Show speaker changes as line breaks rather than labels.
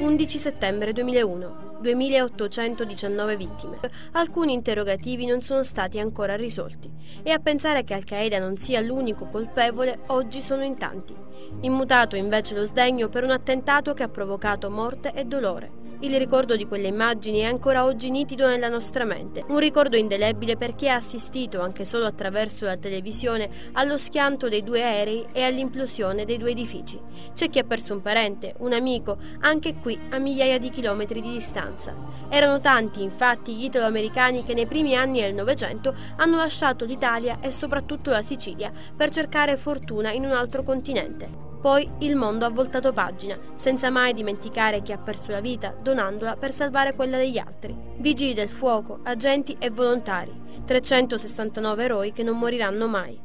11 settembre 2001, 2819 vittime. Alcuni interrogativi non sono stati ancora risolti e a pensare che Al-Qaeda non sia l'unico colpevole oggi sono in tanti. Immutato invece lo sdegno per un attentato che ha provocato morte e dolore il ricordo di quelle immagini è ancora oggi nitido nella nostra mente, un ricordo indelebile per chi ha assistito, anche solo attraverso la televisione, allo schianto dei due aerei e all'implosione dei due edifici. C'è chi ha perso un parente, un amico, anche qui a migliaia di chilometri di distanza. Erano tanti, infatti, gli italo-americani che nei primi anni del Novecento hanno lasciato l'Italia e soprattutto la Sicilia per cercare fortuna in un altro continente. Poi il mondo ha voltato pagina, senza mai dimenticare chi ha perso la vita donandola per salvare quella degli altri. Vigili del fuoco, agenti e volontari, 369 eroi che non moriranno mai.